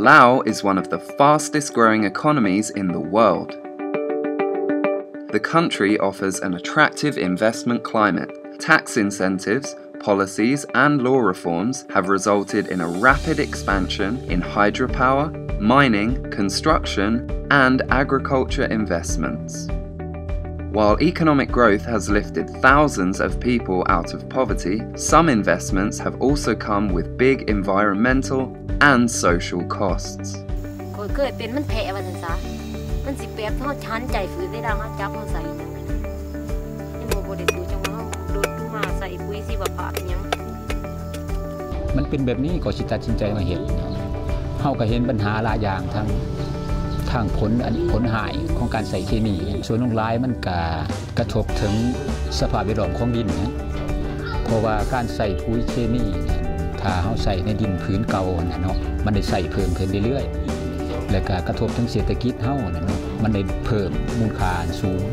Laos is one of the fastest growing economies in the world. The country offers an attractive investment climate. Tax incentives, policies, and law reforms have resulted in a rapid expansion in hydropower, mining, construction, and agriculture investments. While economic growth has lifted thousands of people out of poverty, some investments have also come with big environmental and social costs. คนเคยเป็นมันแผลว่าซั่นซะมันสิแปรเฮาชันใจฝืนได้ดังเฮาจับเฮาใส่จังยังบ่บ่ได้สู้จังว่าเฮาโดดขึ้นมาใส่ปุ๋ยสิว่าปากหยังมันเป็นแบบนี้ก็สิตัดสินใจมาเห็นเฮาก็เห็นปัญหาหลายอย่างทั้งทางผลอันผลหายของการใส่เคมี ส่วนลงร้ายมันก็กระทบถึงสภาพแวดล้อมของดินนะเพราะว่าการใส่ปุ๋ยเคมีเนี่ย ถ้าเฮาใส่ในดินพื้นเก่าน่ะเนาะมันได้ใส่เพิ่มขึ้นเรื่อยๆ แล้วก็กระทบทั้งเศรษฐกิจเฮาน่ะเนาะมันได้เพิ่มมูลค่าสูง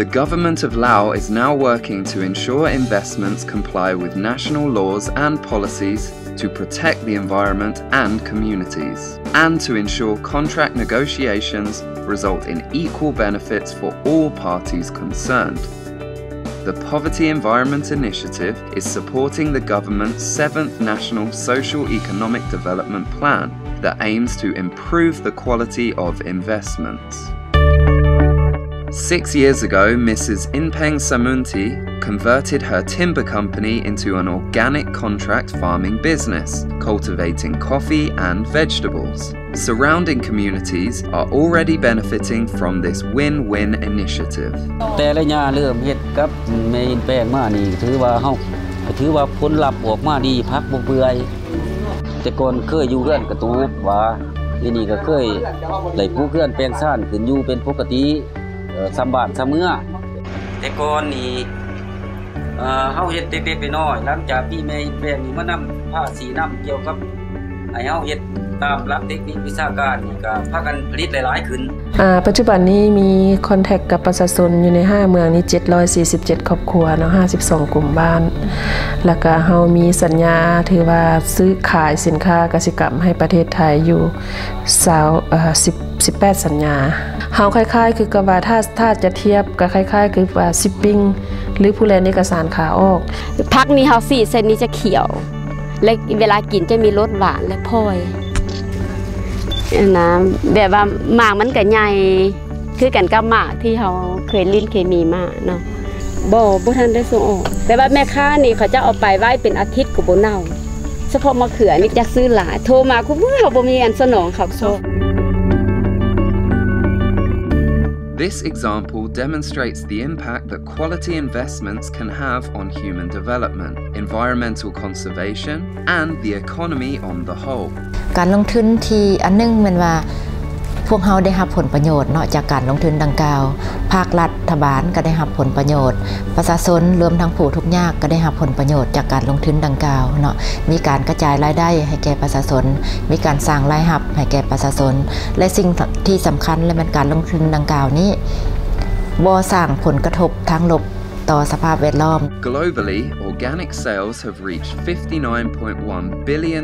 The government of Laos is now working to ensure investments comply with national laws and policies to protect the environment and communities, and to ensure contract negotiations result in equal benefits for all parties concerned. The Poverty Environment Initiative is supporting the government's seventh National Social Economic Development Plan that aims to improve the quality of investments. Six years ago, Mrs. Inpeng Samunti converted her timber company into an organic contract farming business, cultivating coffee and vegetables. Surrounding communities are already benefiting from this win win initiative. แต่ละยาเริ่มเฮ็ดกับเมนแป้งมานี่ถือว่าเฮาถือว่าผลลัพธ์ออกมาดีพักบ่เปื่อยแต่ก่อนเคยอยู่เรือนกระตูบว่าทีนี่ก็เคยได้ปลูกเรือนแปลงซ่านขึ้นอยู่เป็นปกติเอ่อซ้ำบานซ้ำเมือแต่ก่อนนี่เอ่อเฮาเฮ็ดเล็กๆน้อยหลังจากที่แม่แป้งนี่มานำผ้าสีน้ำเกี่ยวกับให้เฮาเฮ็ด ตามหลักเทคนิควิชาการนี่ก็พากันผลิตหลายๆขึ้นอ่าปัจจุบันนี้มีคอนแทคกับประชาชนอยู่ใน 5 เมืองนี้ 747 ครอบครัวเนาะ52 กลุ่มบ้าน แล้วก็เฮามีสัญญาถือว่าซื้อขายสินค้ากสิกรรมให้ประเทศไทยอยู่สาวเอ่อ10 18 สัญญาเฮาคล้ายๆ คือกับว่าถ้าถ้าจะเทียบก็คล้าย ๆ คือว่าซิปปิ้งหรือผู้แลนเอกสารขาออกพักนี้เฮาสีเส้นนี้จะเขียว และเวลากินจะมีรสหวานและพลอย นะแบบว่าหมากมันก็ใหญ่คือกันกับหมากที่เขาเคยลิ้นเคมีมาเนาะบ่บ่ทันได้ส่งออกแต่ว่าแม่ค้านี่เขาจะเอาไปไว้เป็นอาทิตย์กับ่เน่าเฉพาะมะเขือนี่จะซื้อหลายโทรมาคุณเฮาบ่มีอันสนองเขาโซ This example demonstrates the impact that quality investments can have on human development, environmental conservation, and the economy on the whole. การลงทุนที่อันหนึงแมันว่า พวกเราได้รับผลประโยชน์เนาะจากการลงทุนดังกล่าว ภาครัฐบาลก็ได้รับผลประโยชน์ ประชาชนรวมทั้งผู้ทุกข์ยากก็ได้รับผลประโยชน์จากการลงทุนดังกล่าวเนาะ มีการกระจายรายได้ให้แก่ประชาชน มีการสร้างรายรับให้แก่ประชาชน และสิ่งที่สำคัญและมันการลงทุนดังกล่าวนี้บ่สร้างผลกระทบทางลบต่อสภาพแวดล้อม Globally, organic sales have reached 59.1 billion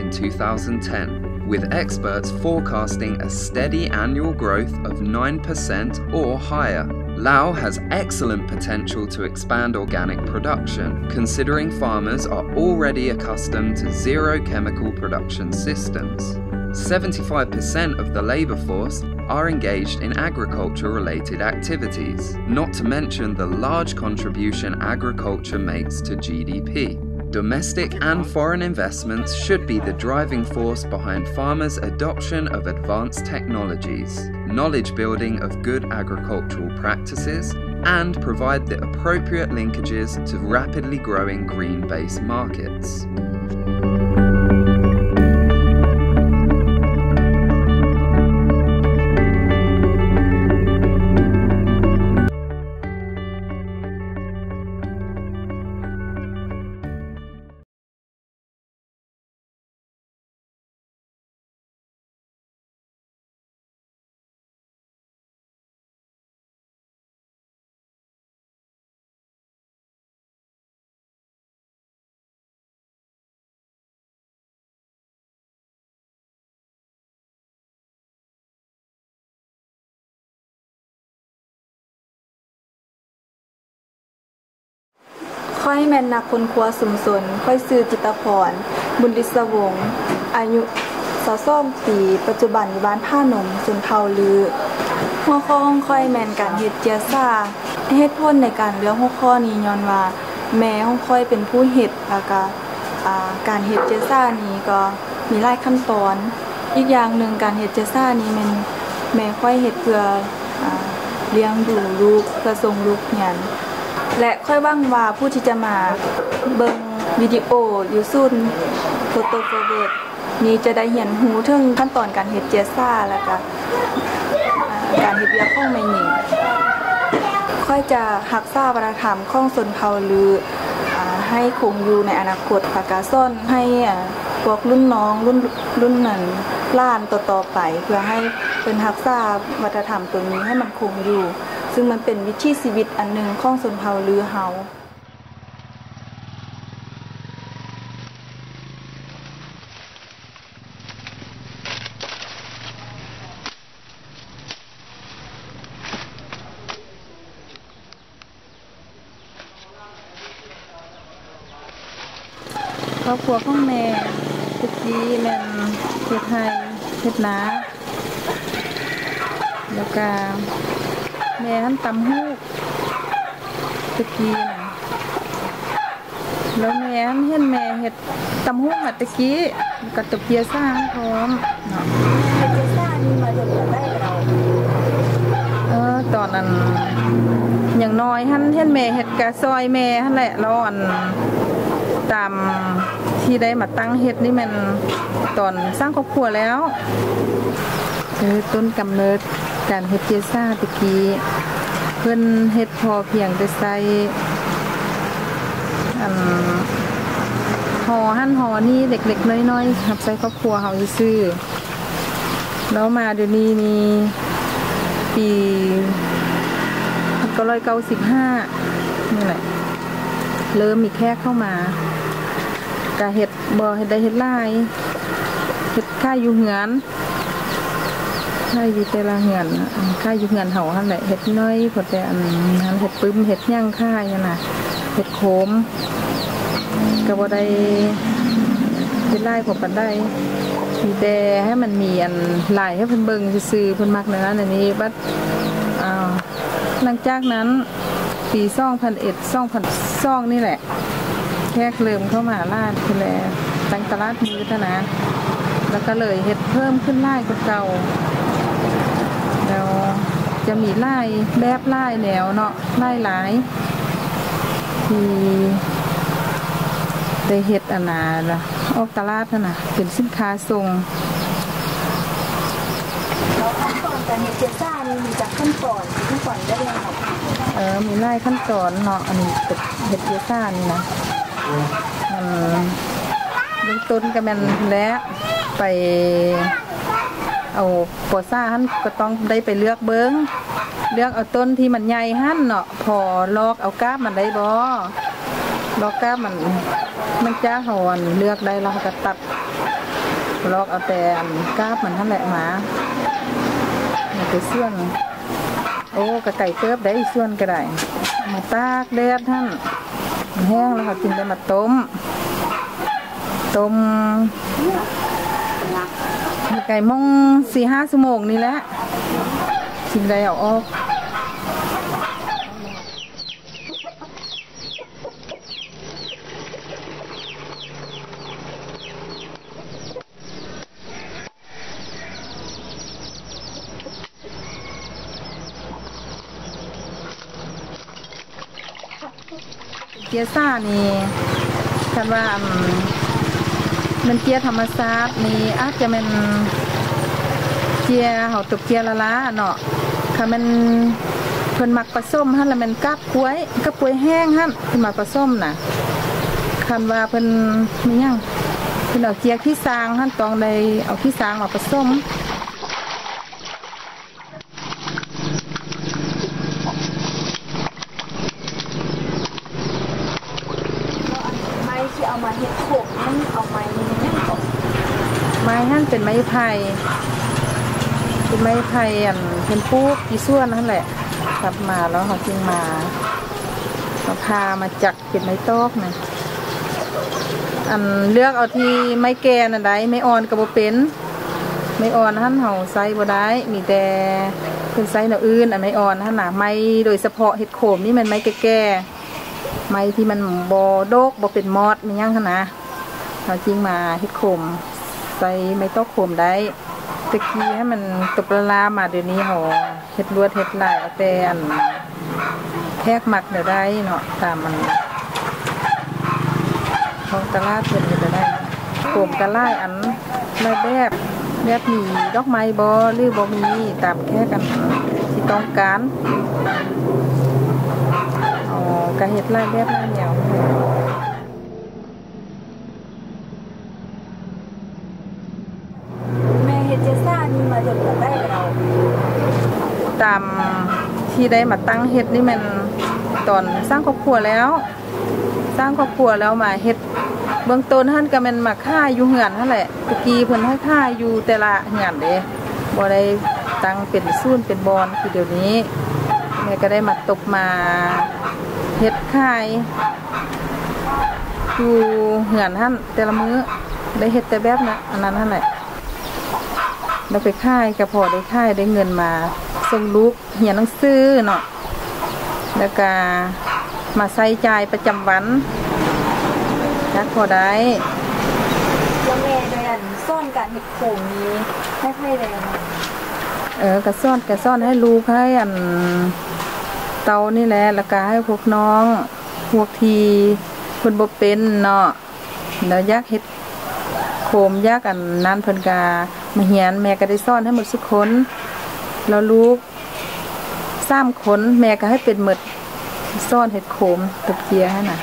in 2010, with experts forecasting a steady annual growth of 9% or higher. Lao has excellent potential to expand organic production, considering farmers are already accustomed to zero chemical production systems. 75% of the labour force are engaged in agriculture related activities, not to mention the large contribution agriculture makes to GDP. Domestic and foreign investments should be the driving force behind farmers' adoption of advanced technologies, knowledge building of good agricultural practices, and provide the appropriate linkages to rapidly growing green based markets. ค่อยแม่นนักคนครัวสุมสน ค่อยซื้อจิตพร บุญฤทธิ์วงศ์อายุสาวส้มปีปัจจุบันอยู่บ้านท่าหนมสุนเผาลือ หัวข้อของค่อยแม่นการเฮ็ดเจียซ่าเหตุผลในการเลือกหัวข้อนี้ย้อนว่า แม่ของค่อยเป็นผู้เฮ็ดแล้วก็อ่าการเฮ็ดเจียซ่านี้ก็มีหลายขั้นตอน อีกอย่างหนึ่งการเฮ็ดเจียซ่านี้มันแม่ค่อยเฮ็ดเพื่ออเลี้ยงดูลูกเพื่อส่งลูกเรียน และค่อยว่างว่าผู้ที่จะมาเบิงวิดีโอยูซุนโฟโตโฟเวิร์ดนี้จะได้เห็นหูถึงขั้นตอนการเฮ็ดเจซ่าแล้วก็การเฮ็ดเวียกของแม่หญิงค่อยจะหักษาวัฒนธรรมข้องชนเผ่าลืออให้คงอยู่ในอนาคตปากกาซ่อนให้พวกรุ่นน้องรุ่นรุ่นนั้นล้านต่อๆไป เพื่อให้เป็นหักษาวัฒนธรรมตัวนี้ให้มันคงอยู่ ซึ่งมันเป็นวิถีชีวิตอันหนึ่งของชนเผ่าลือเฮาครอบครัวของแม่ตะกี้แม่เฮ็ดไห้เฮ็ดนาแล้วก็ แม่หันตำฮูกตะกี้นะแล้วแม่หันเห็นแม่เฮ็ดตำฮูกมาตะกี้ก็ตะเพียสร้างพร้อมเนาะเฮ็ดเพียสร้างนี่มาจากได้เราเออตอนนั้นอย่างน้อยหันเห็นแม่เฮ็ดกะซอยแม่หั่นแหละแล้วอันตามที่ได้มาตั้งเฮ็ดนี่มันตอนสร้างครอบครัวแล้ว คือต้นกำเนิดการเฮ็ดเจซ่าตะกี้ พิ่นเฮ็ดพอเพียงแต่ใส่หอหั่นหอนี่เล็กๆ น้อยๆครับใส่ครอบครัวเฮาซื่อแล้วมาเดี๋ยวนี้มีปีก็ร้อยเก้าสิบห้านี่แหละเริ่มมีแขกเข้ามากะเห็ดบ่เห็ดได้เห็ดลายเห็ดค่ายอยู่เหือน ค่ายอยู่แต่ละเหือนน่ะค่ายอยู่เหือนเฮาหั่นแหละเห็ดน้อยพอแต่อันนั้นเห็ดปึ้มเห็ดย่างค่ายนั่นน่ะเห็ดโคมก็บ่ได้เห็ดลายกว่าปานใดมีแต่ให้มันมีอันลายให้เพิ่นเบิ่งซื่อเพิ่นมักในนั้นอันนี้บัดหลังจากนั้นปี2001 2002นี่แหละแขกเริ่มเข้ามาลาดคืแลตั้งตลาดมือเท่านะแล้วก็เลยเฮ็ดเพิ่มขึ้นไล่กว่าเก่า จะมีไล่แบบไล่แนวเนาะไล่หลายที่ได้เฮ็ดอันนาละออกตลาดเท่าน่ะเป็นสินค้าส่งแล้วขั้นตอนการเฮ็ดเจซ่านี่มีจากขั้นตอนขั้นตอนได้ยังเออมีไล่ขั้นตอนเนาะอันนี้เป็นเห็ดเยซ่านี่นะมันเริ่มต้นก็แมันแล้วไป เอาปอซ่าหันก็ต้องได้ไปเลือกเบิ้งเลือกเอาต้นที่มันใหญ่หันเนาะพอลอกเอาก้าบมันได้บ่ลอกก้าบมันมันจ้าหอนเลือกได้ล้วเราก็ตัดลอกเอาแต่ก้าบมันทั้นแหละหมามันไปเสื่อนโอ้กระไก่เติบได้อีกส่วนก็ได้มาตากแดดท่านมันแห้งแล้วค่ะจึงได้มาต้มต้ม ไก่มองสี่ห้าชั่วโมงนี่แหละจึงได้เอาออกเกียร์ซ่านี่คันว่า มันเกียธรรมชาตินี่อาจจะเป็นเกียร์เฮาตกเกียละละเนาะค่ะมันเพิ่นมักปลาส้มหั่นแล้วมันกับกล้วยกับกล้วยแห้งหั่นที่มาผสมน่ะคันว่าเพิ่นมีหยังเพิ่นเอาเกียร์ขี้ซางหั่นตองได้เอาขี้ซางมาผสม ไม้ที่เอามาเฮ็ดโขกนั่นเอาไม้นี่นั่นก่อน ไม้หั่น เป็นไม้ไผ่เป็นไม้ไผ่อันเป็นปูกอีส่วนนั่นแหละกลับมาแล้วเขาจึงมามาพามาจักเป็นไม้ตอกนะอันเลือกเอาที่ไม้แก่น่ะได้ไม้อ่อนก็บ่เป็นไม้อ่อนหั่นเฮาใส่บ่ได้ มีแต่เพิ่นใส่แนวอื่นอันไม้อ่อนหั่นน่ะไม้โดยเฉพาะเห็ดโขมนี่มันไม้แก่ๆไม้ที่มันบ่โดกบ่เป็นมอดมีหยังหั่นนะเอาจริงมาเห็ดโขม ใส่ไม้ตอกโขมได้ตะกี้ให้มันตบละลามาเดี๋ยวนี้เฮาเฮ็ดลวดเฮ็ดลายเอาแต่อันแทกหมักเดี๋ยวได้เนาะตามมันของตลาดเพิ่นก็จะได้โขมกะลายอันลายแบบแบบมีดอกไม้บอหรือบ่มีตามแค่กันที่ต้องการอ๋อกระเฮ็ดลายแบบลายแนว แม่เฮ็ดเจซ่านี่มาจนได้เรา ตาม ที่ได้มาตั้งเฮ็ดนี่มันตอนสร้างครอบครัวแล้ว สร้างครอบครัวแล้วมาเฮ็ดเบื้องต้นท่านก็มันมาค่ายอยู่เหือนนั่นแหละตะกี้เพิ่นให้ค่ายอยู่แต่ละเหือนเด้บ่ได้ตั้งเป็นซูนเป็นบอนคือเดี๋ยวนี้แม่ก็ได้มาตกมาเฮ็ดค่ายอยู่เหือนท่านแต่ละมื้อได้เฮ็ดแต่แบบนะอันนั้นนั่นแหละเราไปค่ายก็พอได้ค่ายได้เงินมา ส่งลูกเรียนหนังสือเนาะแล้วก็มาใส่จ่ายประจำวันจักพอได้แล้วแม่ได้อันซ่อนการเฮ็ดโขงนี้ให้ไผแรงเออกระซ่อนกระซ่อนให้ลูกให้อันเตานี่แหละแล้วก็ให้พวกน้องพวกทีคนบ่เป็นเนาะแล้วอยากเฮ็ดโคมอยากอันนั้นเพิ่นกามาเฮียนแม่ก็ได้ซ่อนให้หมดสุกคน เรารู้สามคนแม่ก็ให้เป็นหมดซ่อนเห็ดโขมตะเกียให้น่ะ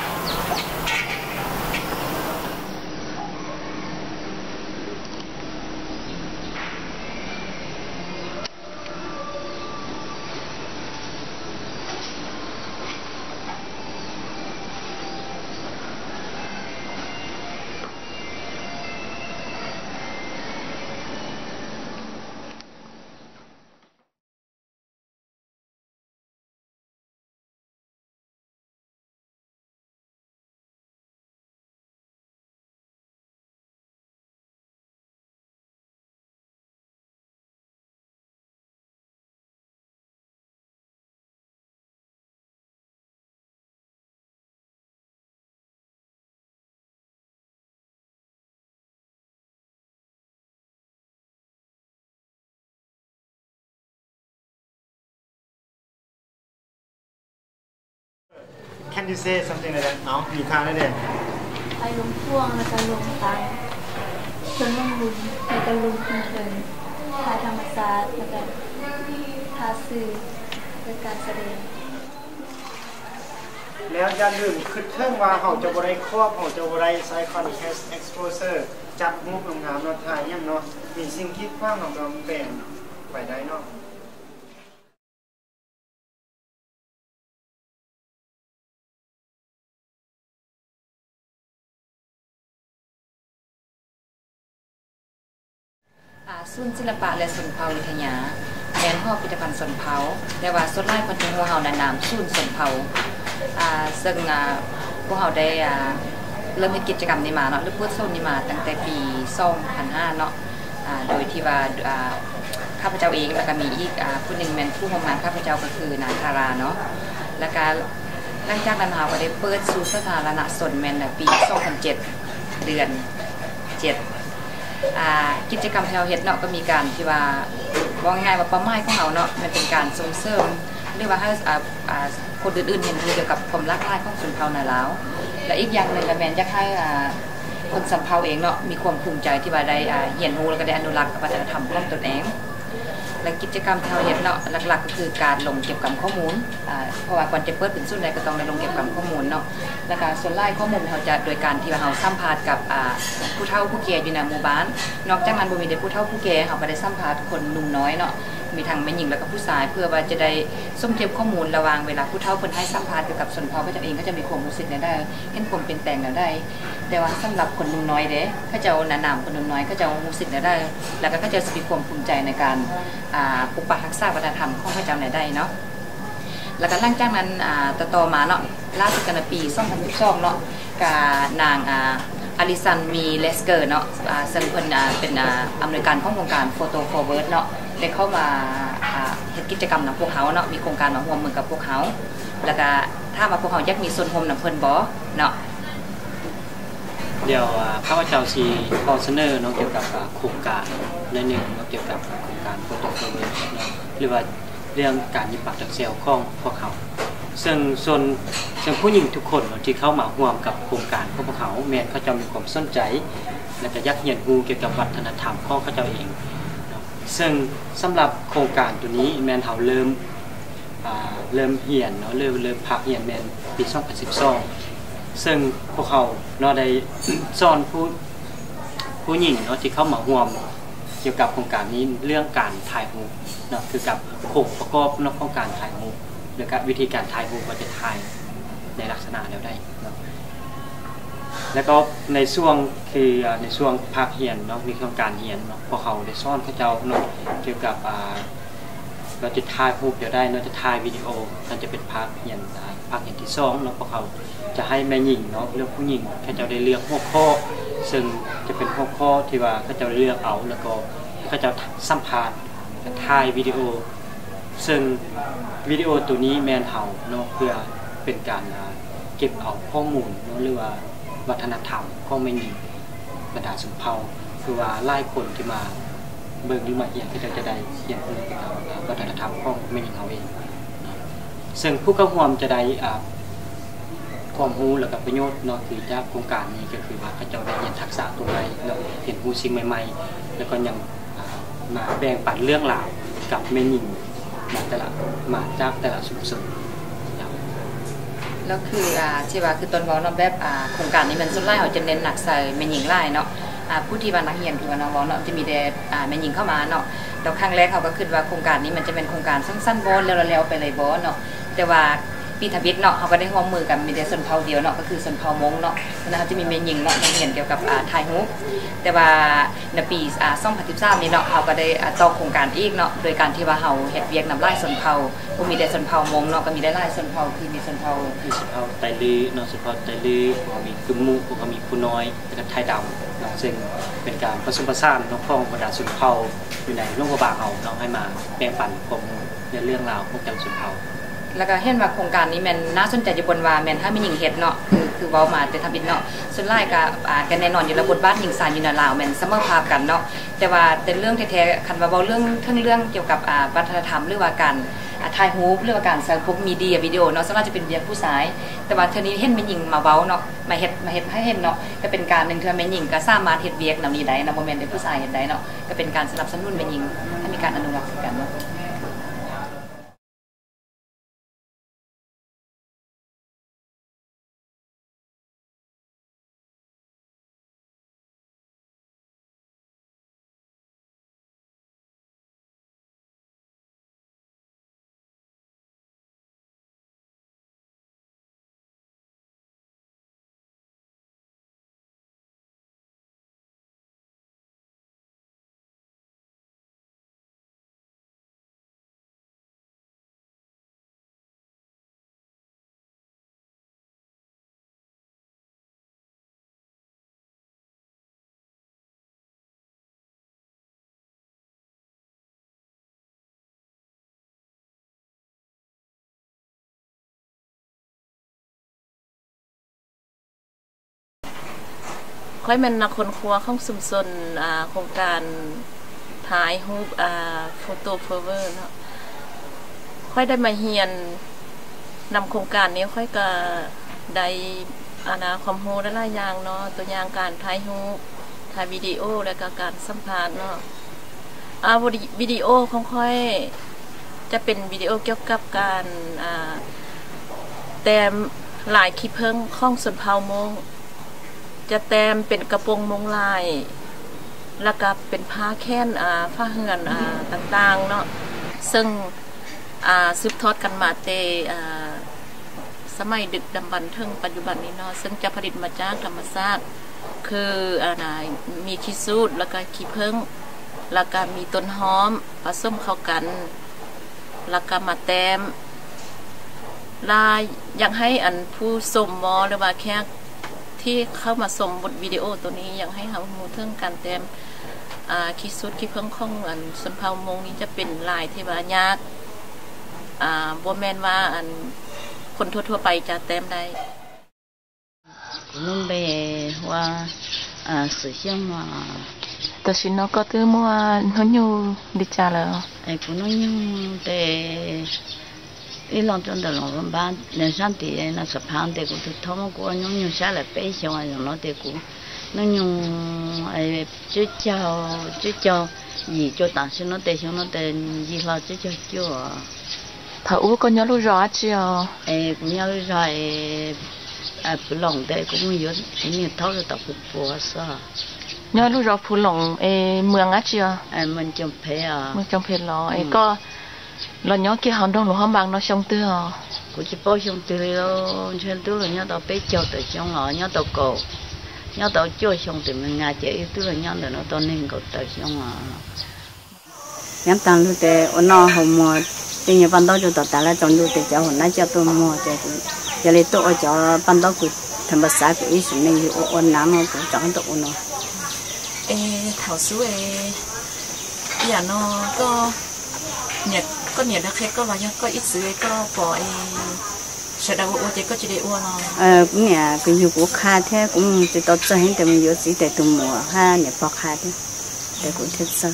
Can you say something like that เอาอยู่ข้างนั่นเองไปลงพ่วงแล้วก็ลงตังชนลงบุญแล้วก็ลงทุนเทินทาธรรมศาสตร์แล้วก็ทาสื่อและการแสดงแล้วอย่าลืมคือเทิงว่าเขาจะบ่ได้ครอบเขาจะบ่ได้ใช้ contrast exposure จับมุกงามเนาะถ่ายยังเนาะมีสิ่งคิดขว้างของเราเป็นไปได้เนาะ ศูนย์ศิลปะและสนเผาวิทยาแมนหอพิพิธภัณฑ์สนเผาแต่ว่าสุดท้ายคนที่หัวเฮานั้นนามศูนย์สนเผาอ่าซึ่งอ่าพวกเฮาได้อ่าเริ่มเฮ็ดกิจกรรมนี้มาเนาะหรือพูดโซนนี้มาตั้งแต่ปี2005เนาะอ่าโดยที่ว่าอ่าข้าพเจ้าเองแล้วก็มีอีกอ่าผู้หนึ่งแม่นผู้ร่วมงานข้าพเจ้าก็คือนางธาราเนาะแล้วก็หลังจากนั้นเฮาก็ได้เปิดสู่สาธารณชนแม่นน่ะปี2007เดือน7อ่า กิจกรรมที่เราเฮ็ดเนาะก็มีการที่ว่าว่าง่ายๆว่าเป้าหมายของเราเนาะมันเป็นการส่งเสริมเรียกว่าให้อ่าอ่าคนอื่นๆเห็นเกี่ยวกับความหลากหลายของชนเผ่านาลาวและอีกอย่างหนึ่งก็แมนจะให้คนสำเภาเองเนาะมีความภูมิใจที่ว่าได้เหียนรู้แล้วก็ได้อนุรักษ์วัฒนธรรมของตนเอง และกิจกรรมที่เราเฮ็นเนาะหลัก ๆ ก็คือการลงเก็บกรรมข้อมูลเพราะว่าก่อนจะเปิดเป็นศูนใดก็ต้องได้ลงเก็บกรรมข้อมูลเนาะแล้วก็ส่วนไล่ข้อมูลเราจะโดยการที่ว่าเราสัมภาษณ์กับผู้เฒ่าผู้แก่อยู่ในหมู่บ้าน นอกจากนั้นบ่มีแต่ผู้เฒ่าผู้แก่เราก็ได้สัมภาษณ์คนหนุ่มน้อยเนาะ มีทั้งแม่หญิงแล้วก็ผู้ชาย เพื่อว่าจะได้สมเทียบข้อมูลระว่างเวลาผู้เฒ่าเพิ่นให้สัมภาษณ์เกี่ยวกับชนเผ่าเขาเจ้าเองก็จะมีความรู้สึกในได้เห็นความเปลี่ยนแปลงในได้ แต่ว่าสำหรับคนนุ่มน้อยเด้เขาจ้าแนะนำคนนุ่มน้อยเขาเจ้ารู้สึกในได้ แล้วก็จะมีความภูมิใจในการอ่าปกปักรักษาวัฒนธรรมของเขาเจ้าในได้เนาะแล้วก็หลังจากนั้นอ่าต่อมาเนาะล่าสุดกันในปี2012เนาะกับนาง อาอลิสันมีเลสเกอร์เนาะซึ่งเพิ่นเป็นอ่าอำนวยการของโครงการ Photo Forward เนาะได้เข้ามาเฮ็ดกิจกรรมนำพวกเขาเนาะมีโครงการมาร่วมมือกับพวกเขาแล้วก็ถ้ามาพวกเขาอยากมีส่วนร่วมนำเพิ่นบ่เนาะเดี๋ยวอ่าข้าพเจ้าสีขอเสนอเนาะเกี่ยวกับโครงการในหนึ่งเนาะเกี่ยวกับโครงการโปรโตโคลเนาะหรือว่าเรื่องการยิบปากจากเซลล์ของพวกเขา ซึ่งส่วนซึ่งผู้หญิงทุกคนที่เข้ามาร่วมกับโครงการของพวกเขาแมนเขาจะมีความสนใจ และก็ยักเหียนรูเกี่ยวกับวัฒนธรรมของเขาเจ้าเอง ซึ่งสำหรับโครงการตัวนี้แมนเขาเริ่มเริ่มเหียนเนาะเริ่มเริ่มพักเหียนแมนปี 2012 ซึ่งพวกเขาเนาะได้สอนผู้ผู้หญิงเนาะที่เข้ามาร่วมเกี่ยวกับโครงการนี้เรื่องการถ่ายรูปเนาะคือกับโครงประกอบเนาะของการถ่ายรูป หรือกวิธีการถ่ายรูปว่าจะถ่ายในลักษณะแล้วได้เนาะแล้วก็ในช่วงคือในช่วงภาคเรียนเนาะมีโครงการเรียนเนาะพวกเขาได้สอนเขาเจ้าเนาะเกี่ยวกับอ่าเราจะถ่ายรูปเดี๋ยวได้เราจะถ่ายวิดีโอนั่นจะเป็นภาคเรียนภาคเรียนที่สองเนาะเพราะเขาจะให้แม่หญิงเนาะเลือกผู้หญิงแค่เจ้าได้เลือกหัวข้อ ซึ่งจะเป็นหัวข้อที่ว่าเขาเจ้าได้เลือกเอาแล้วก็เขาเจ้าสัมภาษณ์ถ่ายวิดีโอ ซึ่งวิดีโอตัวนี้แมนเฮาเนาะเพื่อเป็นการเก็บเอาข้อมูลเนาะหรือว่าวัฒนธรรมของแม่หญิงบรรดาชนเผาคือว่าไล่คนที่มาเบิ่งหรือมาเอียนที่เราจะได้เอียนเรื่อเกี่ยวกับวัฒนธรรมของแม่หญิงเขาเองซึ่งผู้เข้าร่วมจะได้อ่าความรู้แล้วก็ประโยชน์เนาะคือจากโครงการนี้ก็คือว่าเขาจะได้เรียนทักษะตรงไหนแล้วเห็นรู้สิ่งใหม่ ๆ แล้วก็ยังมาแบ่งปันเรื่องราวกับแม่หญิง มาแต่ละมาจากแต่ละชุมชนแล้วคืออ่าที่ว่าคือตอนเว้าเนาะแบบอ่าโครงการนี้มันสุดไล่เขาจะเน้นหนักใส่แม่หญิงไล่เนาะอ่าผู้ที่ว่านักเรียนที่ว่าน้องเว้าเนาะจะมีแต่อ่าแม่หญิงเข้ามาเนาะแล้วครั้งแรกเขาก็คิดว่าโครงการนี้มันจะเป็นโครงการสั้นๆบ่แล้วๆไปเลยบ่เนาะแต่ว่า ปีทะเบิดเนาะเขาก็ได้ร่วมมือกันมีแต่ชนเผาเดียวเนาะก็คือชนเผามงเนาะฉะนั้นเขาจะมีแม่หญิงเนาะเรียนเกี่ยวกับอ่ายรูปแต่ว่าในปีอ่า2013นี้เนาะเขาก็ได้ต่อโครงการอีกเนาะโดยการที่ว่าเขาเฮ็ดเวียกนำลายชนเผาบ่มีแต่ชนเผามงเนาะก็มีได้หลายชนเผาคือมีชนเผ่ามีสุภาไตลือเนาะสุภาไตลือพวกเขามีกึมมุพวกเขามีผู้น้อยแล้วก็ไทยดำเนาะซึ่งเป็นการผสมผสานเนาะของบรรดาชนเผาอยู่ในโลกบาเอาเนาะให้มาแบ่งปันข้อมูลในเรื่องราวของแต่ละชนเผา แล้วก็เห็นว่าโครงการนี้แมันน่าสนใจอยู่บนว่าแมนถ้ามีหญิงเฮ็ดเนาะคือคือเว้ามาแต่ทำบิดเนาะส่วนหลายก็อ่ากันแน่นอนอยู่แล้วบทบาทหญิงสารอยู่ในลาวแมนเสมอภาพกันเนาะแต่ว่าแต่เรื่องแท้ๆคันว่าเว้าเรื่องทั้งเรื่องเกี่ยวกับอ่าวัฒนธรรมหรือว่าการอ่าถ่ายรูปหรือว่าการใช้พวกมีเดียวิดีโอเนาะส่วนมากจะเป็นเวียกผู้ชาย แต่ว่าเทอนี้เห็นแม่หญิงมาเว้าเนาะมาเฮ็ดมาเฮ็ดให้เห็นเนาะก็เป็นการหนึ่งเทื่อแม่หญิงก็สามารถเฮ็ดเวียกนำนี้ได้นะบ่แม่นแต่ผู้ชายเฮ็ดได้เนาะก็เป็นการสนับสนุนแม่หญิงให้มีการอนุรักษ์กันเนาะ ค่อยแม่นนักคนครัวของชุมชนโครงการถ่ายรูปอ่าโฟโต้เฟเวอร์เนาะค่อยได้มาเรียนนำโครงการนี้ค่อยก็ได้อานาความรู้หลายอย่างเนาะตัวอย่างการถ่ายรูปถ่ายวิดีโอแล้วก็การสัมภาษณ์เนาะอ่าวิดีโอของค่อยจะเป็นวิดีโอเกี่ยวกับการอ่าแต่หลายคลิปเพิ่งข้องสนเผามง จะแต้มเป็นกระโปรงมงลาย แล้วก็เป็นผ้าแค้นอ่าผ้าเหือนอ่าต่างๆเนาะซึ่งอ่าสืบทอดกันมาเตอ่าสมัยดึกดำบรรพ์ถึงปัจจุบันนี้เนาะซึ่งจะผลิตมาจากธรรมชาติคืออ่านะมีขี้สูดแล้วก็ขี้เพิ่งแล้วก็มีต้นหอมผสมเข้ากัน แล้วก็มาแต้มลาอยากให้อันผู้สมมอหรือว่าแค่ ที่เข้ามาส่งบทวิดีโอตัวนี้อยากให้เขาหูเทิงการเต็มคิดสุดคิดเพิ่งข้องอันสัมภามงนี้จะเป็นลายเทวายากบัวแมนว่าอันคนทั่วๆไปจะเต็มได้นุ่เบว่าสื่อเชี่ยงว่าแต่สินก็ตื้อมัวน้องยูดิจ่าแล้วไอ้คนน้องยูเต 一浪中的老人班，人上的那是胖的，我都他们给我用用下来背下来用了的股，那用哎就叫就叫姨就但是那得像那得姨老就叫叫啊， thở u có nhớ lúc rõ chưa 哎，不要来哎不弄的，我们有你掏着到不播是啊， nhớ lúc rõ phụ lồng ê mường á chưa 哎，们就陪啊。 mường trong phê lo ê Ừ. có lo nhỏ kia hòn đông lũ hòn bằng nó xong tư à? Cô chỉ bao xong tư lo trên tư là nhau tàu bé chậu tới trong họ nhau tàu cổ. Nhau tàu chơi xong từ mình nhà chị tư là nhau để nó to nên cổ tới trong họ nhắm tàn luôn tệ ở nó hồng mò tiền nhà ban đầu cho tao, tà lại trong luôn tệ cháu hồn nãy cho tôi mò tệ giờ lấy tôi ở cho ban đầu của thằng bà xã của ý sử mình ở ở nam nó cũng chẳng tụ nó. Ê thảo số ê. Giờ nó có nhật có nhiều đó khi có vào nhưng có ít dưới có bỏ sợ đâu ô chỉ có chỉ để ô nó ờ cũng nhà cái nhiều của khai thế cũng chỉ tập cho hết thì mình nhớ gì để từng mùa ha nhà bỏ khai thế. Để cũng thiết sợ.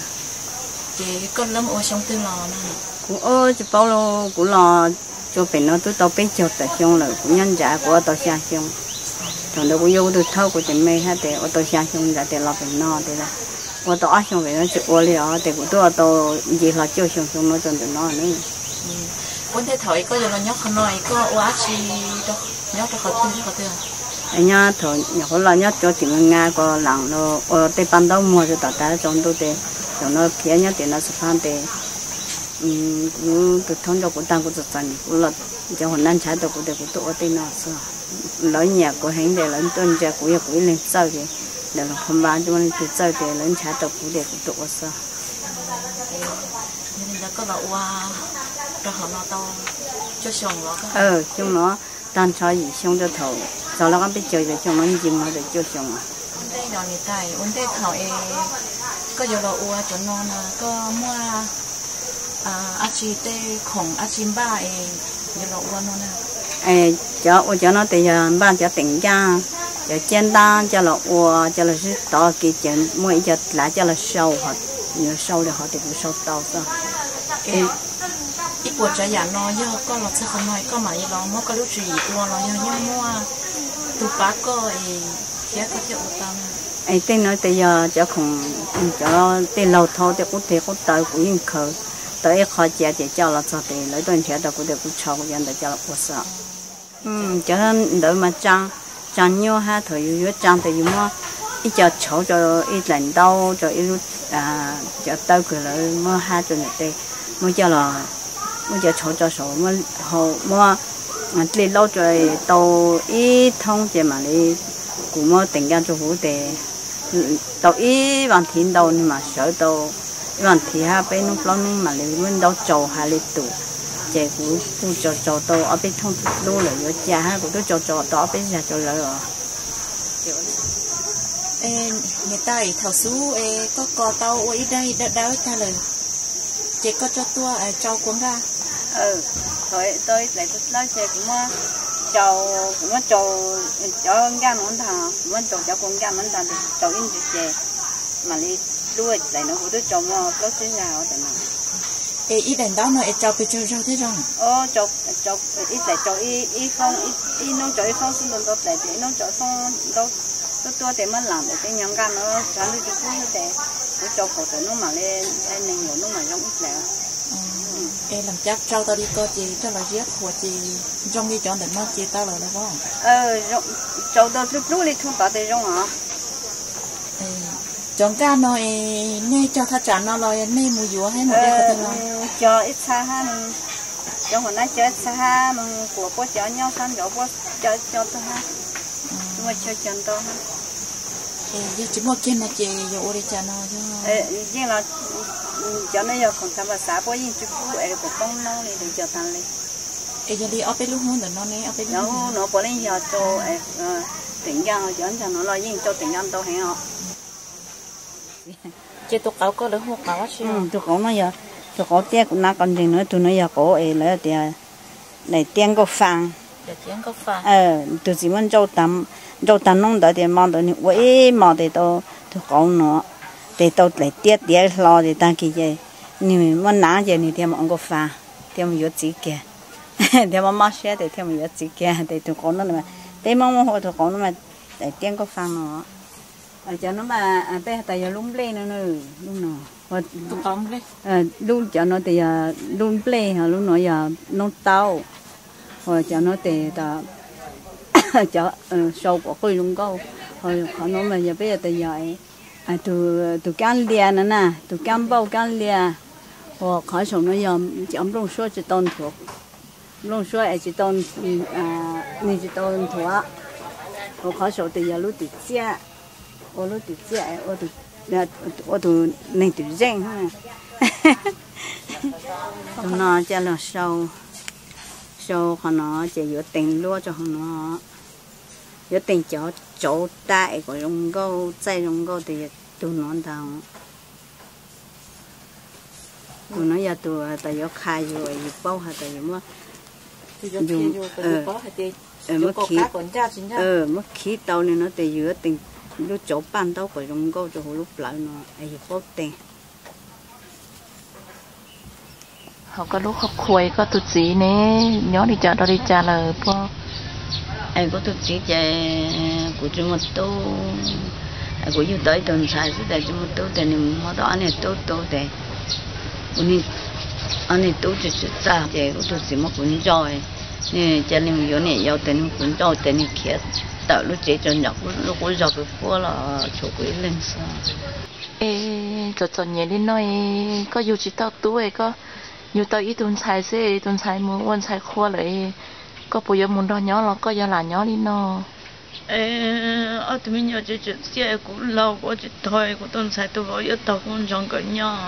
Thì con lắm ô trong tư lò nè cũng ô chỉ bao lô cũng lò cho bên nó tôi tao bên cho tại xong rồi cũng nhân giả của tao xa xong còn đâu cũng vô tôi thâu của chị mê ha để ô tao xa xong ra để lo bên nó để là 我到阿兄给他去窝里啊，得过多到一下就熊熊那种的那呢。嗯，我得头一个人要很耐一个，我阿去到要到好多好多。人家头，然后人家叫点个挨个人咯，我得搬到么就到大中都得，然后别人点那是放的，嗯，我都通着我当过做生意，我了就很难查到我得我都我得那是，老年过很的人，人家过也过年早的。để là không bán cho mình tự chơi để lên trả tập cũng để cũng trụ sao? Nên là có là qua cho họ nó to cho xong nó ờ chúng nó tan cho gì xong cho thầu. Sau đó con biết chơi rồi chúng nó gì mà để cho xong à. Đây là người ta uống tết thầu e có giờ là qua cho nó à, có mua à chị tê khổng à chị ba e giờ là qua nó nè ê cho cho nó tiền ban cho tỉnh cha Dạ, giờ chân ta cho là ua cho là rất to kỳ chân mỗi giờ lại cho là sâu họ nhiều sâu để họ thì cũng sâu to cơ cái ít bữa trở già nó do có là sẽ không nói có mà như đó mất có lúc gì ua nó như nhau mua tụ bá có thì giá có thể ổn tâm. Ấy tên nói tới giờ cho không cho tên lâu thôi thì cũng thể có tới cũng yên khờ. Tới khó chịu thì cho là cho thì lấy tuần trẻ đó cũng được cũng cho cái dân để cho là cuộc sống ừ. ừ. Cho nên đỡ mà trang chăn nhau ha thời yếu chẳng thì yếu mà ít cho cháu cho ít lần đau cho ít lúc à cho đau cái là mà ha cho người đây mới cho là mới cho cháu cho số mà hậu mà mà lấy lâu rồi đau ít thông chứ mà đi cũng mà tình cảm cho hữu để đau ít bằng thiên đau mà sợ đau bằng thì ha bên lúc lâu mà lấy muốn đau trầu hay lấy tủ chè cũ tôi cho cho to ở bên thông đô là nhớ cha ha của tôi cho cho to ở bên nhà cho lỡ rồi em người ta thảo sú em có cò tao ở đây đã đã ta lời chè có cho tua à cho cuốn ra ừ thôi tôi lại tôi nói chè cũng mà cho cũng mà cho cho gan muốn thằng muốn cho cho con gan muốn thằng cho in chè mà đi đuôi lại nó cũng tôi cho mà có thế nào để mà e ít đèn đó nó e chọc cái chơi rau thế rồi. ờ chọc chọc ít để chọc ít ít không ít ít nó chọc ít không xin đừng đốt để để nó cho không đâu tôi tôi để mất làm để cái nhóm gan nó trả lời cái cuối để nó chọc khẩu nó mà lên lên nền nó mà giống ít lẹ em làm chắc cho tao đi coi chị cho là giết của chị trong đi chọn để nó chị tao là đâu? có ờ trâu tao lúc lúc đi thu tao thì rong hả chọn ca nói nay cho thà trả nó rồi nghe mùi dúa hay một cái cái nó cho ít xa ha mình cho hồi nãy cho ít xa ha mình của bố cho nhau sang chỗ bố cho cho tôi ha. Chúng mà chơi chân tôi ha. Thì chúng mà kia là chị dụ đi cho nó chứ. Ờ, riêng là cho nó giờ còn tham bà xã bố riêng chú bố ở của con nó này để cho tan lên. Ấy giờ đi ở bên luôn hơn rồi nó này ở bên luôn nó nó bố lên giờ cho ờ, tỉnh giang cho nó lo riêng cho tỉnh giang tôi hẹn họ chị tụi cậu có được hôn cậu chứ ừ tụi cậu nó giờ tụi cậu tiếc cũng nãy còn gì nữa tụi nó giờ cậu ấy lấy tiền này tiền có phang để tiền có phang ờ tụi chỉ muốn cho tắm cho tắm nông đỡ tiền mang được vậy mà để tao tụi cậu nó để tao lấy tiếc tiếc lo để tăng cái gì nhưng mà nãy giờ thì tiền mà có phang mà có gì kia tiền mà mất xe để mà có gì kia để tụi cậu nó mà để mong họ tụi cậu nó mà để tiền có phang nó ở cho nó mà à bé tại giờ lúng lên nữa nữa lúc nào và tụi con lên à cho nó thì lúng lên hả lúc nào giờ nó tao rồi cho nó thì ta cho sâu của cái lúng câu. Rồi họ nó mà giờ bây giờ giờ à tụi tụi can lia nữa nè tụi can bao can lia hoặc khỏi sống nó giờ chấm lông số chỉ tôn thuộc. Lông số chỉ tôn à ni chỉ tôn thuộc. Hoặc khỏi sống thì giờ lúc thì ô lô tự chạy ô tự ô tự nên tự rèn ha tụi nó cho là sâu sâu họ nó chỉ có tiền lúa cho họ nó có tiền chỗ chỗ đại của rong gâu chạy rong gâu thì tụi nó đâu tụi nó giờ tụi tại có khai rồi bao hạt tại có dùng ờ ờ mất khí ờ mất khí tàu này nó tại giữa tình lúc chỗ ban đầu của rong câu cho lúc lại nó ai có tiền họ có lúc học khuấy có tụt gì nè. Nhớ đi chợ đó đi chợ là po ai có tụt gì chạy của chúng một tô. Ai có yêu tới tuần sai sẽ tại chúng một tô thì mình mua đó anh này tô tô để anh anh này tô chỉ chỉ ta chạy có tụt gì mà cũng rồi nè cho nên mình nè yêu tiền cũng rồi tiền này kia tạo lúc chế cho nhọc lúc có giọt cái phố là chỗ cái lên sao ê cho cho nhẹ đi nói có yêu chỉ tao tuổi có yêu tao ít tuần xài xe tuần xài mua quân xài khoa lại có bây giờ muốn đó nhỏ là có giờ là nhỏ đi nó ê ở tụi mình nhớ chỉ chỉ xe cũng lâu có chỉ thôi có tuần xài tôi có yêu tao cũng chẳng có nhỏ.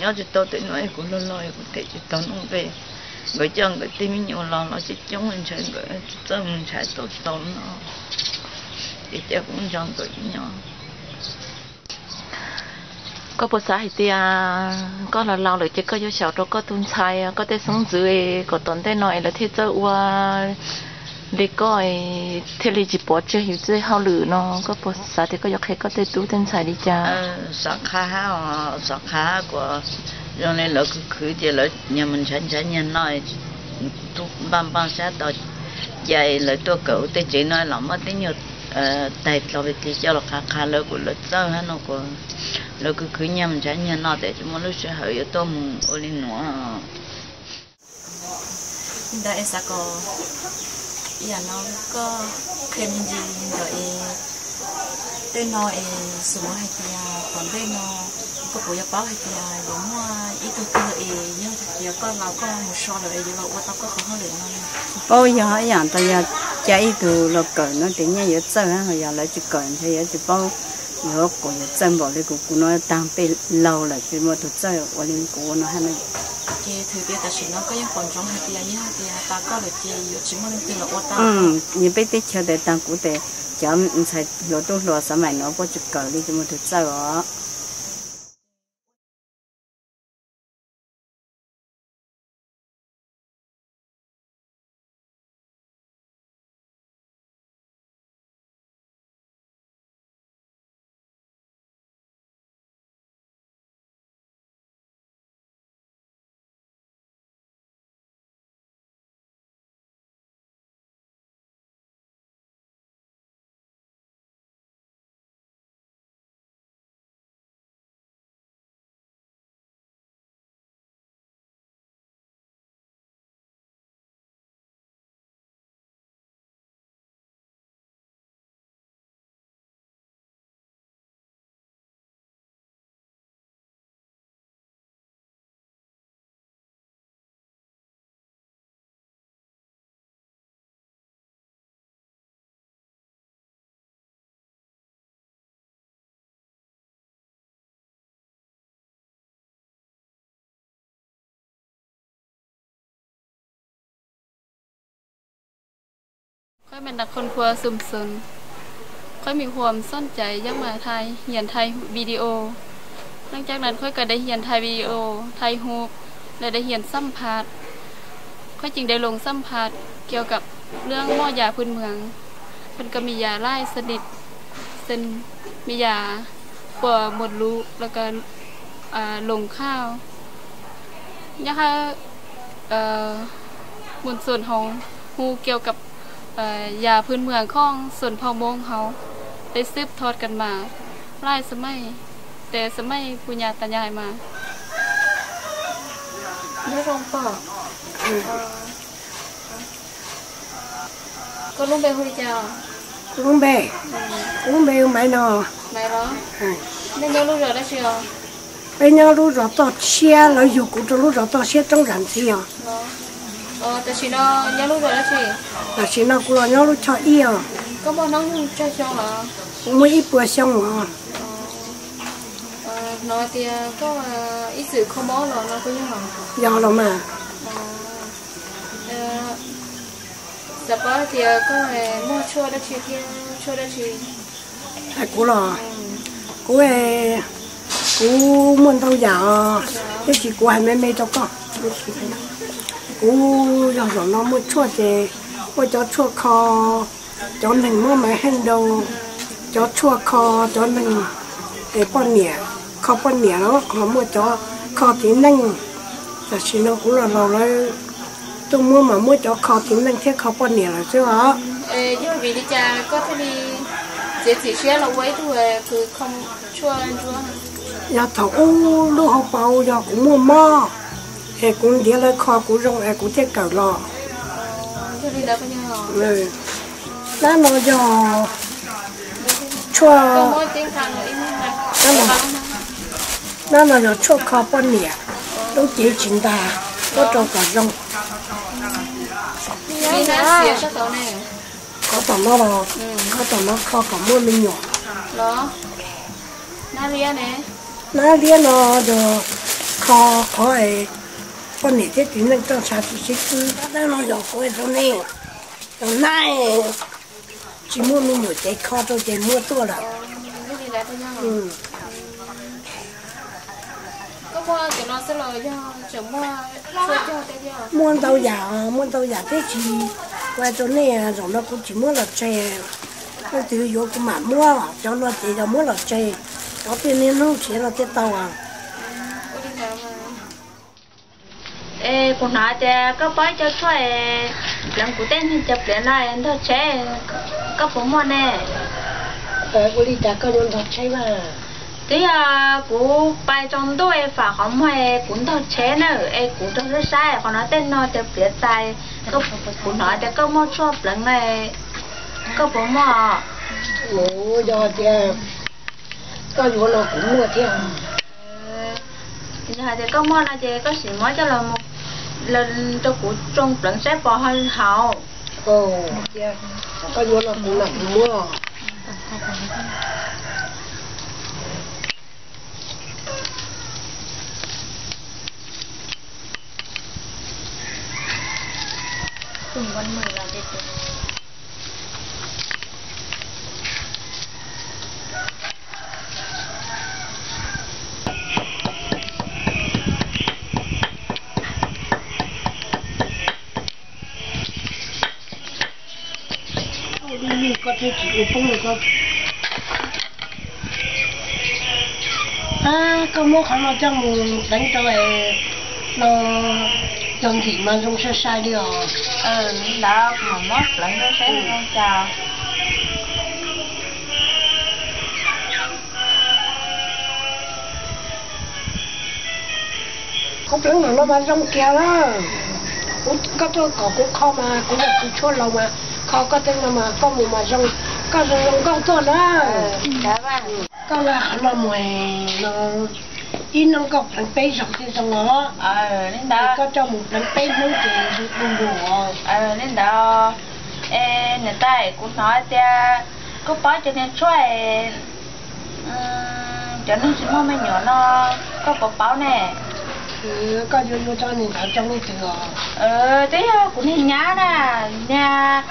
Nhỏ chỉ tao tự nói cũng lâu lâu cũng tự chỉ tao nó về bởi chân cái tim nhiều lần nó chỉ chống mình chơi cái chân mình chạy tốt tốt nó thì chắc cũng chẳng tự nhỏ có bộ xã thì có là lâu rồi chứ có vô sầu đâu, có tuân sai, có thể sống dưới, có tuần thế nói là thế cho qua. Để coi thế là chỉ bỏ chơi hiểu chơi hao lử nó. Có bộ xã thì có dọc hay có thể tu tuân sai đi cha sạc ờ, khá ờ, sạc khá của cho nên là cứ cứ chỉ là nhà mình sẵn chẳng nhà nói tu ban ban sẽ tao dạy là tôi cậu, tôi chỉ nói là mất tiếng nhật ờ, tại lo về thì cho là khá khá là của là sao hết nó của là cứ cứ nhà mình sẵn nhà nói để cho mỗi lúc sẽ hỏi tôi muốn ở lên nữa đại sa có ya nó có thêm gì rồi tên nó e số hay kia còn đây nó, có bộ giáp báo hay kia giống à, à, ít tôi kia e nhưng kia có là có một số rồi giờ là tao có không hơn được nó. Bao giờ hay giờ à, tao giờ chạy từ lộc cởi nó tiếng nhau giờ chơi ha giờ lại chỉ cởi thì giờ chỉ bao 有个有真宝那个古那当被捞了，就么都在我那古那还没。也特别，但是那个要观众还比较厉害的，大家了的有什么的了我当。嗯，你被的桥的当古的，讲你才有多少什么，那我就搞你怎么都在哦。 ค่อยเป็นนักคนครัวซุมซุนค่อยมีความสนใจยักมาไทยเรียนไทยวิดีโอ หลังจากนั้นค่อยก็ได้เรียนไทยวิดีโอ ไทยฮูปและได้เรียนสัมภาษณ์ค่อยจึงได้ลงสัมภาษณ์เกี่ยวกับเรื่องหม้อยาพื้นเมืองเพิ่นก็มียาไล่สนิทเส้นมียาปัวหมดลูกแล้วก็ลงข้าวนะคะเอ่อบุญส่วนของฮูเกี่ยวกับ ยาพื้นเมืองของส่วนพ่อมงเขาไปซึบทอดกันมาหลายสมัยแต่สมัยปุญญาตายายมาไม่ลงปอกก็ลุงเบหุยเจ้าลุงเบลุงเบไม่นอไม่รอไม่เนอลูกเดียได้เชียวไปเนอลูกเดียต่อเชียแล้วอยู่กูจะลูกเดียต่อเชียต้องรันเชียว ờ ta chỉ nó nhớ lúc rồi đó chị. Ta chỉ nó cũng nhớ lúc cho yêu à. có bao nó cho cho hả? Mới ít bữa xong hả ờ, ờ, nói thì ờ, có ít sự không bó rồi nó có như hả? Do đâu mà. Dạ bác thì có mua chua đó chị kia chua đó chị. À cô lò cô ấy, cô muốn đâu giờ cái chị cô hai mấy mấy cho con ô giờ giờ nó mới chua chè. Ôi cho chua kho. Cho mình mua máy hành đầu cho chua kho cho mình cái con mía kho con mía đó họ mua cho kho tí nhanh giờ chỉ nó cũng là rồi đấy tôi mua mà mua cho kho tí nhanh thế kho con mía là chứ hả? Ê nhưng vì đi cha có thể đi chỉ chỉ xe là quấy thôi à, cứ không chua chua. Dạ giờ thầu lúc học bao giờ cũng mua mò ai cũng đi là kho cũng rong ai cũng thiết cào lò. Ừ lá nó giò chua lá nó lá nó giò chua kho bún nè lúc chế chín ta có cho cả rong. Có tầm nó đâu có tầm nó kho cả mua mình nhỏ. Đó nó lia nè. Nó lia nó rồi kho kho ấy con này thì nên trong sản xuất chứ đã nói rồi coi rồi nè. Rồi nay chỉ mua mình một cái kho thôi ừ. chỉ mua tua là. Ừ. Mua tàu giả mua tàu giả thế chỉ quay chỗ này rồi nó cũng chỉ mua là chè nó từ vô cũng mà mua cho nó chỉ là mua là chè có tiền nó chỉ là cái tàu à ê cô nói thì các bói cho cho ê làm cụ tên thì chụp để lại anh thôi chế các bố mua nè. Ờ cụ đi đã cái luôn thật chế mà. Thế à cụ bài trong đôi phải không mày, cũng thật chế nữa ê cụ trong rất sai cô nói tên nó chụp để tài các cụ nói thì các mua cho lần này. Các bố mua ủa do chứ có vô nó cũng mua theo. Thì giờ thì có mua là chị có xỉ mua cho là một lần cho cụ trong lần xếp bỏ hơi hậu. Ồ. Có vô là cũng mua cùng con mười là đi từ có thể chỉ không được không à có mua khả năng trong đánh cho này nó dòng thị mà dùng sai sai đi rồi. Ừ đó mà mất lần đó sẽ con chào. Không biết là nó bán rong kia đó cũng có tôi có cũng kho mà cũng là cũng chua lâu mà khó có tên là mà có mù mà rong có rong rong con to đó con là nó mùi nó in nó có phần bê rong thì rong nó ờ nên đó. Có cho một phần bê nó chỉ rong bùn ờ nên đó. Ê người ta cũng nói tia có bao cho nên cho cho nên chỉ mong mấy nhỏ nó có bọc báo nè. Ừ, có vô vô cho nên thảo trong cái cửa ờ thế ờ, cũng nên nhá nè. Nhà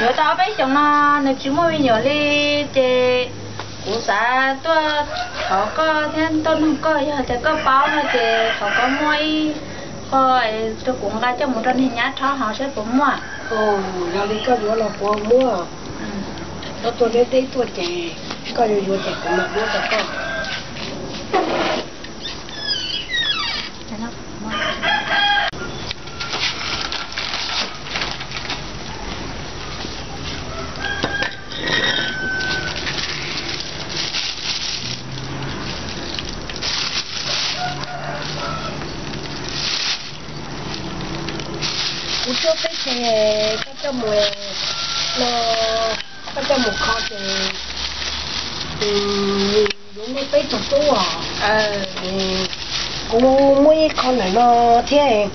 nhớ tao bây giờ nó nếu chỉ mua. Nhỏ đi thì cú xã tôi họ có thêm tôi không có giờ thì có bao nữa thì họ có mua có tôi cũng ra cho một trăm hình nhát cho họ sẽ cũng mua ồ là đi có vừa là qua mua nó tôi đến đây tôi chạy có nhiều nhiều chạy cũng mua cho con cú cho xe có cho mùa nó có cho một kho thì ừ đúng cái cái tổ tổ à. Ờ cú mỗi con này nó thế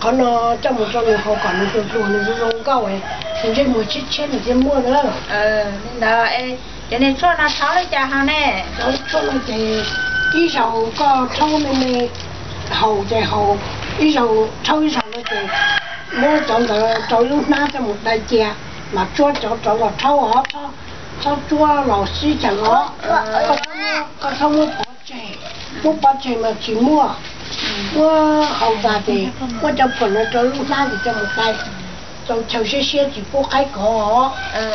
con nó cho một cho người họ còn một cái chuột nó rong cao ấy. Mình trên một chiếc chết mình trên mua nữa. Ờ nên đó ê cho nên cho nó tháo lấy cha họ nè? Đó cho nó thì đi sau có thâu mình này hậu thì hậu đi sau thâu đi nó thì mua chọn là chọn lúc nào cho một đại chè mà cho cho cho vào thâu họ thâu thâu chua lò xí chẳng họ. Có có thâu mua bỏ chè. Mua bỏ chè mà chỉ mua. Mua hậu già thì mua cho phần là cho lúc nào thì cho một đại cho chầu xe xe chỉ có cái ờ ờ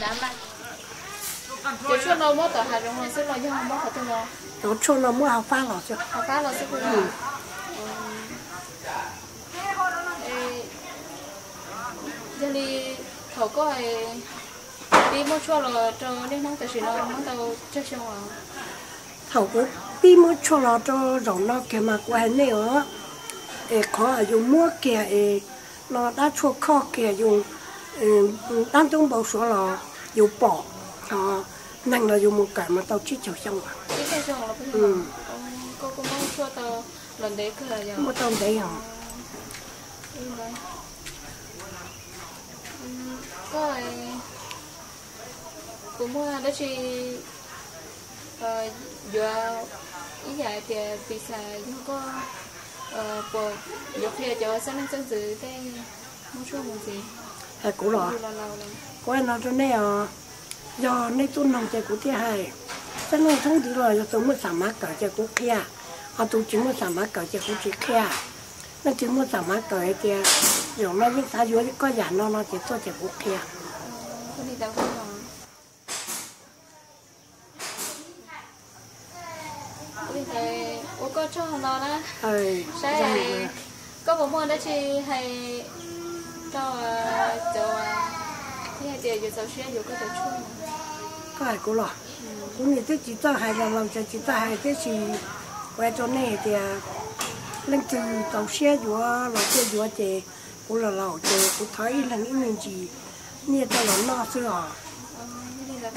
đã mà. Giờ cho nó mất ở Hà Nội sẽ lo cho không mất ở đó. nó cho nó mua học phá lò chứ. Học là sẽ không Ừ. giờ đi thầu có ai đi mua chua là cho nên tại vì nó nó tao chắc xong à thầu cũng bi mua cho nó cho rộng nó kia mà quen nữa ê có ở dùng mua kia nó đã cho kho kia dùng đang trong bao số là dùng bỏ ờ năng là dùng một cái mà tao chỉ chịu xong à đi theo xong là giờ ừ. cô cũng mua chua tao lần đấy cứ là giờ? Mua tao đấy hả? Ừ. Ừ, ai cũng mua đó chị ờ giờ ý giải thì vì sao không có ờ bộ dục thì cho sáng sáng dự cái mua chua một gì? Hay cũ rồi có ai nói cho nên à do nên tôi nông chạy của thế hay. Cho nên thông thì rồi tôi mới sắm mắt cả chạy của kia à tôi chỉ mới sắm mắt cả chạy của chị kia nó chỉ mới sắm mắt cả kia rồi nó biết sao dưới có giả nó nó chỉ tôi chạy của kia có đi đâu không rồi Ui, thầy, ô có cho hàng đó đó sẽ có bộ môn đó chị hay cho cho thế hay chị giờ cháu sẽ dù có thể chung. Có ai cũng lo cũng như thế chỉ ta hay là làm cho chỉ ta hay thế chỉ quay cho này thì lên từ tàu xe vừa là xe vừa thì cũng là lão thì cũng thấy là những người gì? Như tao là nó xưa à là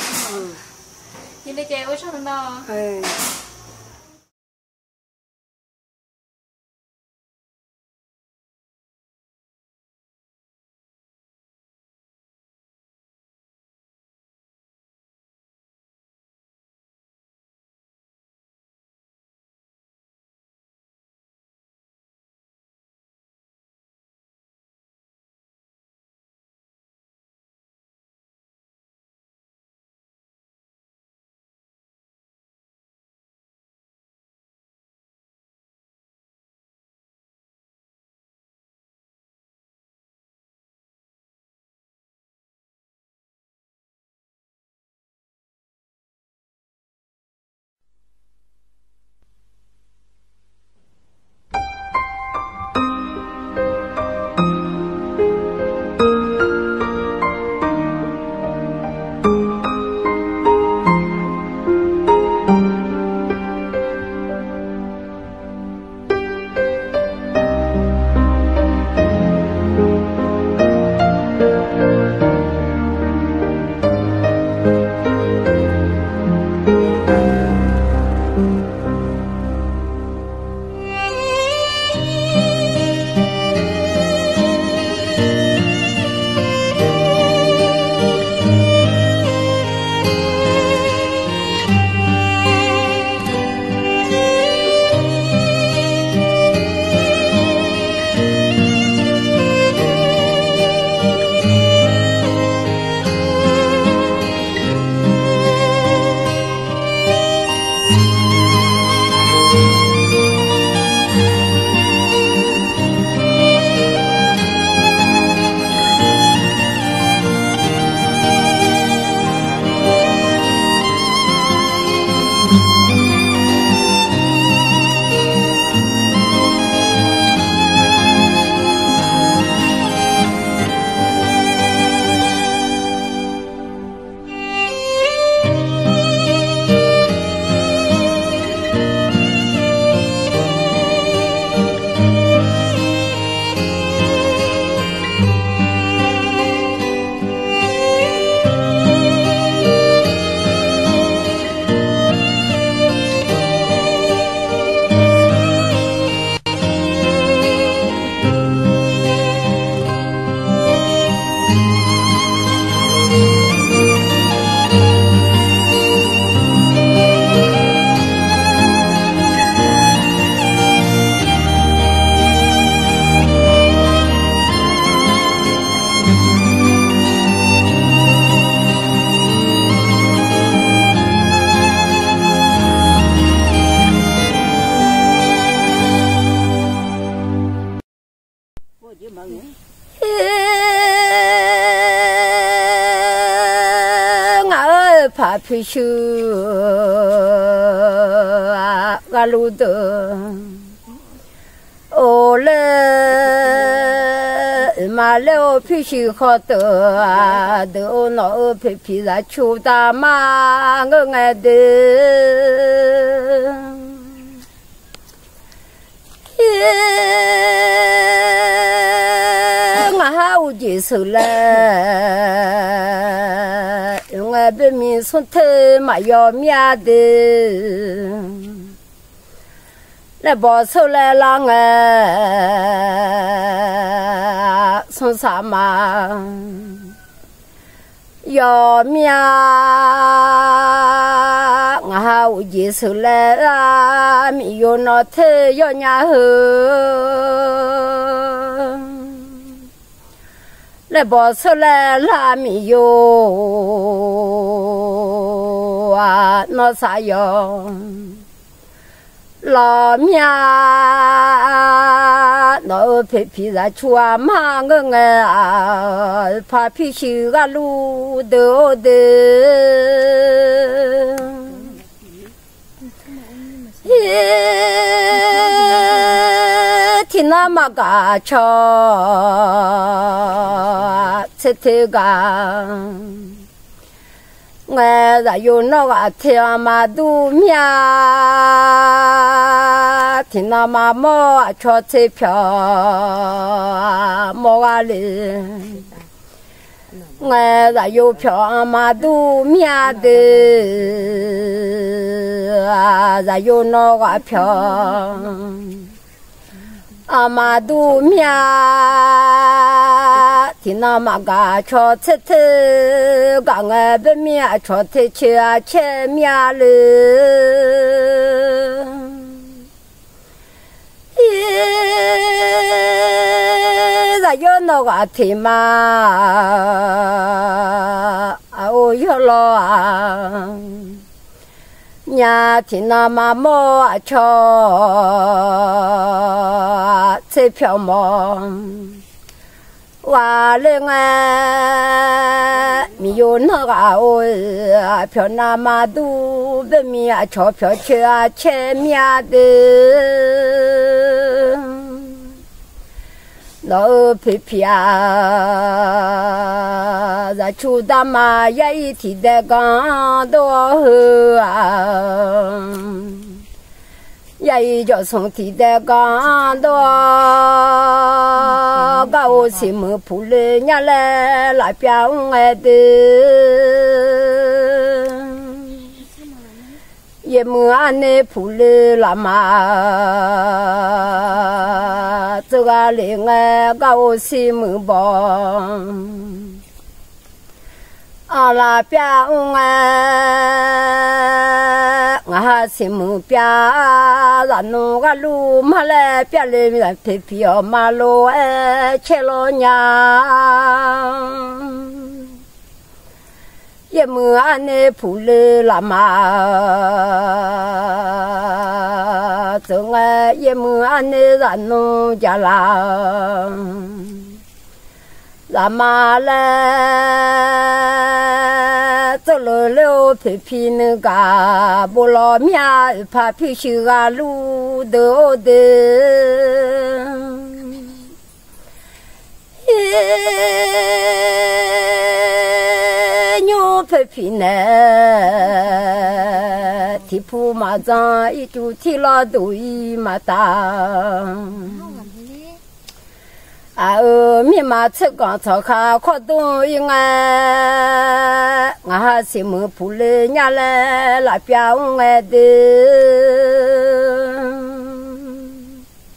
như đây chị ô cho hàng đó thuy sư gà lù tờ ô lê, mà lê ô phi sư khó tờ đờ ô nọ ô phi phi ra chú ta mà ngơ ngài đờ ngã hao chỉ sự là mà bên mình xuống thơ mà yo mía đê, là bỏ sâu là lang à xuống sa mà yo mía ngao gì sâu là mi yo nó thơ yo nhà hư 来保守来拉没有啊，那啥要？老命，老皮皮在出啊马我啊，怕皮修啊路 多的。听那么个唱，吃头个。我在有那个天嘛都面，听那嘛么车车票么个哩，我在有票嘛都面的，在有那个票。 阿妈都命，听那妈个吵吵吵，讲个不面，吵吵吃啊，吃面了。耶，咱要那个听嘛，哦哟咯啊！nhà thì nó mà mua cho xe票 mò và lên mi yo nó gà ôi票 na mà du bên mi cho 票 chơi chơi mi de Nó 皮皮啊，在出大马也一天的刚多啊，也一叫从天的刚多，高兴么不来伢来那边爱的。也么安内普勒拉嘛，这个另外高西么帮，阿拉边哎，我还是么边，然后个路嘛来边里面皮皮哦马路哎，切罗娘。 也么安内普勒拉嘛，总爱也么安内然弄家啦，拉嘛嘞，走路路皮皮那个不老面，怕皮修啊路 pe pine ti pu ma za i tu ti la du i ma ta a o mi ma che ga cha kha kho du i nga nga ha si mu pu le nya le la pya u nge de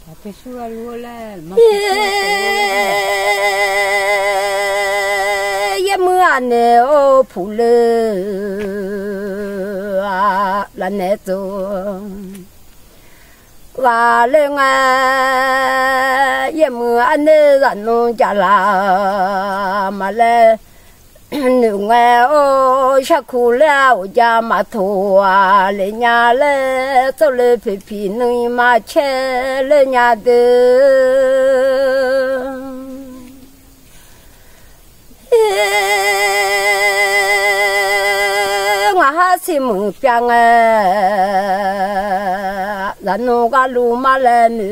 ta pe su la lu le ma phụ lư à, là nè tổ và lên à ye mưa anh nè dặn luôn chả là mà lên nữ nghe ô sa khu leo cha mà thua. Lê nhà lê sau lê phi phi nữ mà che lê nhà đưa chi mung piang la no ga lu ma le ni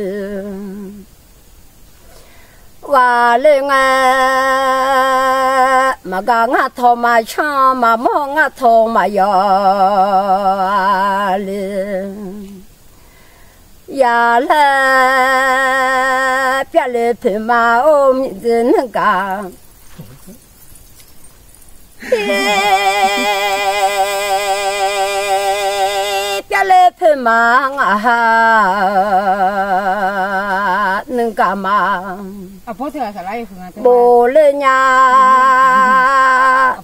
wa le nga ma ga nga tho ma cha ma mo nga tho ma yo le ya la pya le pe ma o mi zhen ga cha lê phê mang à nâng cả mà bố lê nhà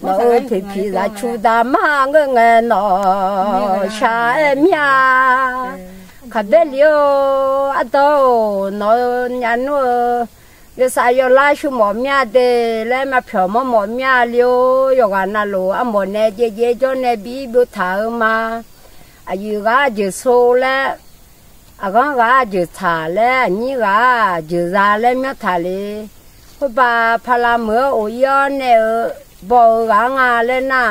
nó thì phi là chú đã mang nghe nó cha em nhà khát bé liêu à đâu nó nhà nó ရစာရလာရှုမောမြတဲ့လဲမဖြောမမောမြလျောယောကနာလိုအမောနဲ့ကြဲကြဲကြောနဲ့ပြီးဘုသာမအယူကဂျေဆိုလဲအကောင်ကဂျေသာလဲညီကဂျေဇာလဲမြတ်သာလေဟပါဖလာမောအိုယောနဲ့ဘောကငါလဲနာ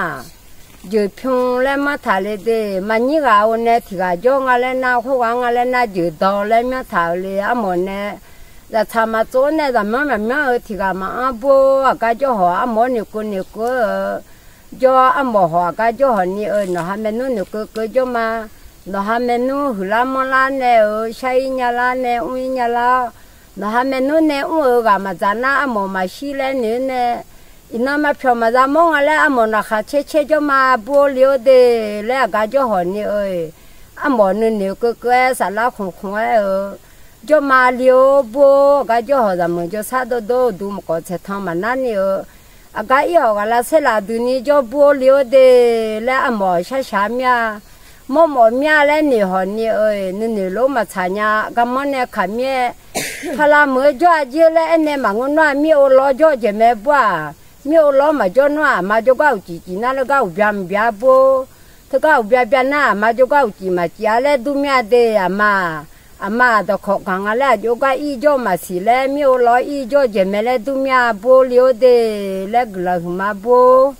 ဂျေဖြုံလဲမသာလေတဲ့မညီကအိုနဲ့ထီကကြောငါလဲနာခိုကငါလဲနာဂျေတော်လဲမြတ်သာလေအမောနဲ့ là thà mà chỗ này là mà mà mà thì cả mà à bố à cái chỗ họ à mỏ nhiều cô nhiều cô cho à mỏ họ, cái chỗ họ nhiều ở, nó ham menu nhiều cô cô cho mà, nó ham menu hula mò la nè ở say nhà la nè ui nhà la. Nó ham menu nè ui cả ừ, mà giá na à mỏ mà xí lên nữa nè. Ina mà phiền mà ra mong là lẽ à mỏ nó khá chế chế cho mà bố liu để lẽ à, cái chỗ họ nhiều ơi. À mỏ nữa nhiều cô cô sao la khùng khùng ở yo malio bo ga yo da mo yo sa do do du mo ko che tha ma na ni yo a ga yo ga la se la du ni yo bo lio de la a mo sha sha mya mo mo mya le ni ho ni oi ni ni lo ma cha nya ga mo ne kha mye pha la mo jo a je le ne ma ngo na mi o lo jo je me bwa mi o lo ma jo na ma jo ga u ji ji na lo ga u bya bya bo သူကဥပြပြနာမကြောက်ကြည့်မှာကြားလဲသူမြတဲ့ရမှာ 阿妈都靠讲啊嘞，就个一脚嘛是嘞，没有来一脚就没嘞，都面不了的，那个了嘛不。